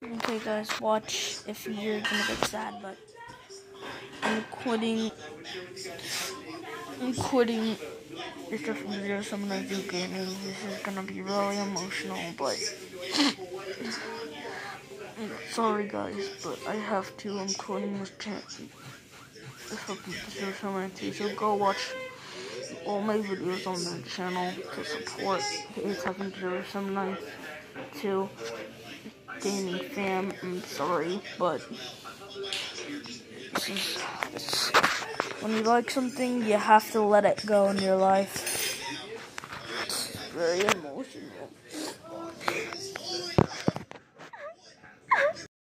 Okay, guys, watch if you're gonna get sad, but I'm quitting. I'm quitting. It's just video I do gaming. This is gonna be really emotional, but sorry guys, but I have to. I'm quitting this channel. This is something I do. So go watch all my videos on the channel to support Attack 0792 gaming fam. I'm sorry, but when you like something, you have to let it go in your life. It's very emotional.